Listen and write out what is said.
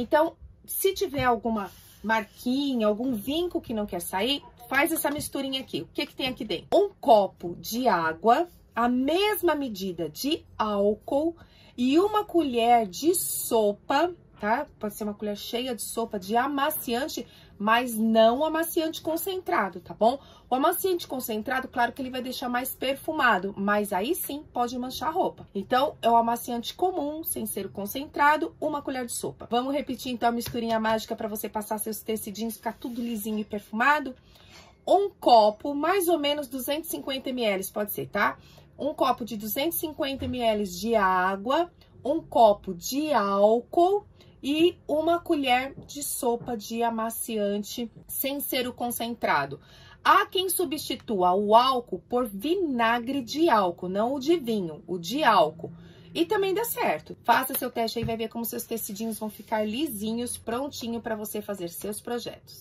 Então, se tiver alguma marquinha, algum vinco que não quer sair, faz essa misturinha aqui. O que que tem aqui dentro? Um copo de água, a mesma medida de álcool e uma colher de sopa, tá? Pode ser uma colher cheia de sopa de amaciante, mas não amaciante concentrado, tá bom? O amaciante concentrado, claro que ele vai deixar mais perfumado, mas aí sim pode manchar a roupa. Então, é o amaciante comum, sem ser o concentrado, uma colher de sopa. Vamos repetir então a misturinha mágica para você passar seus tecidinhos, ficar tudo lisinho e perfumado? Um copo, mais ou menos 250 ml, pode ser, tá? Um copo de 250 ml de água, um copo de álcool e uma colher de sopa de amaciante sem ser o concentrado. Há quem substitua o álcool por vinagre de álcool, não o de vinho, o de álcool. E também dá certo. Faça seu teste aí, vai ver como seus tecidinhos vão ficar lisinhos, prontinho para você fazer seus projetos.